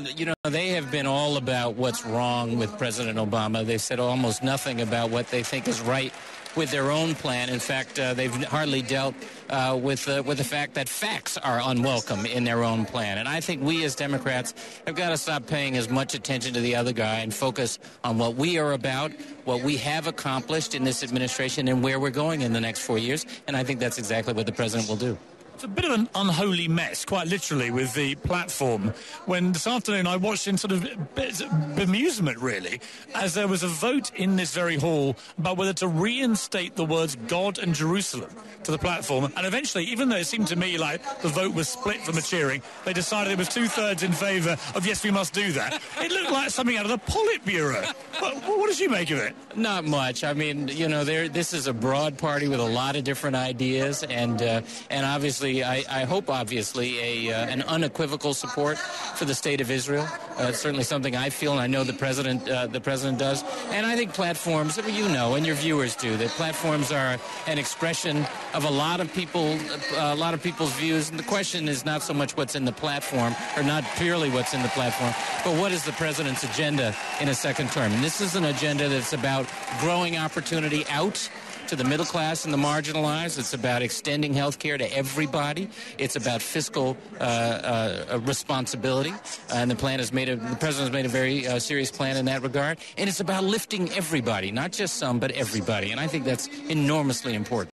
You know, they have been all about what's wrong with President Obama. They've said almost nothing about what they think is right with their own plan. In fact, uh, they've hardly dealt uh, with uh, with the fact that facts are unwelcome in their own plan. And I think we as Democrats have got to stop paying as much attention to the other guy and focus on what we are about, what we have accomplished in this administration, and where we're going in the next four years. And I think that's exactly what the president will do. It's a bit of an unholy mess, quite literally, with the platform. When this afternoon I watched in sort of bemusement, really, as there was a vote in this very hall about whether to reinstate the words God and Jerusalem to the platform. And eventually, even though it seemed to me like the vote was split from the cheering, they decided it was two thirds in favour of yes, we must do that. It looked like something out of the Politburo. What, what did you make of it? Not much. I mean, you know, there. This is a broad party with a lot of different ideas, and uh, and obviously I, I hope, obviously, a, uh, an unequivocal support for the state of Israel. Uh, it's certainly something I feel, and I know the president, uh, the president does. And I think platforms, you know, and your viewers do, that platforms are an expression of a lot of people, a lot of people's views. And the question is not so much what's in the platform, or not purely what's in the platform, but what is the president's agenda in a second term. And this is an agenda that's about growing opportunity out to the middle class and the marginalized. It's about extending health care to everybody. It's about fiscal uh, uh, responsibility. and the plan has made a, the president has made a very uh, serious plan in that regard. And it's about lifting everybody, not just some, but everybody. And I think that's enormously important.